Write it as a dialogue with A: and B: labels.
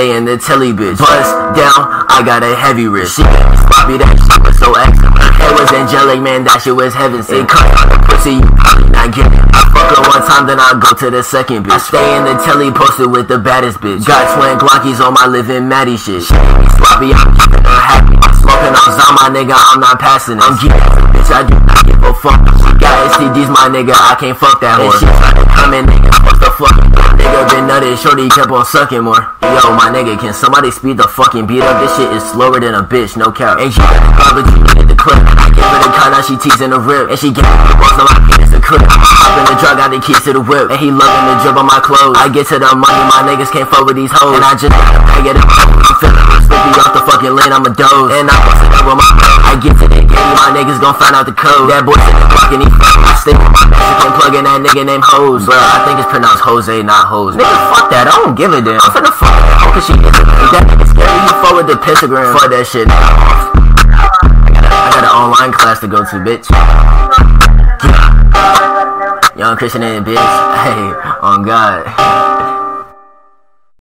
A: they in the telly bitch. Bust down, I got a heavy wrist. She got me that shit was so excellent. It was angelic, man, that shit was heaven sent. Cut on the pussy, you not get it. Time, then I go to the second bitch. I stay in the telly posted with the baddest bitch. Got twin Glockies on my living Maddie shit. Sloppy, I'm keeping her happy. Smoking on Zom, my nigga, I'm not passing it. I'm geeking, bitch, I do not give a fuck. She got STDs, my nigga, I can't fuck that whore. And she come in, nigga, fuck the fuck. Nigga been nutted, shorty kept on sucking more. Yo, my nigga, can somebody speed the fucking beat up? This shit is slower than a bitch, no cap. And she got the garbage, you the clip. I gave her the cut, now she teasing the rip. And she me the balls on my penis to cook. Popping the drug, got the keys to the whip. And he loving the drip on my clothes. I get to the money, my niggas can't fuck with these hoes. And I just I get it. I'm feeling slippy off the fucking lane, I'm a doze. And I bust it up with my I get to the game, my niggas gon' find out the code. That boy said the block and he fucking I stick with my in that nigga named Hose. Bro, I think it's pronounced Jose, not Hose. Nigga, fuck that, I don't give a damn. I'm finna fuck that hoe cause she is That nigga scary, you forward the pentagram. Fuck that shit. I got, a, I got an online class to go to, bitch. Young Christian and bitch. Hey, on God.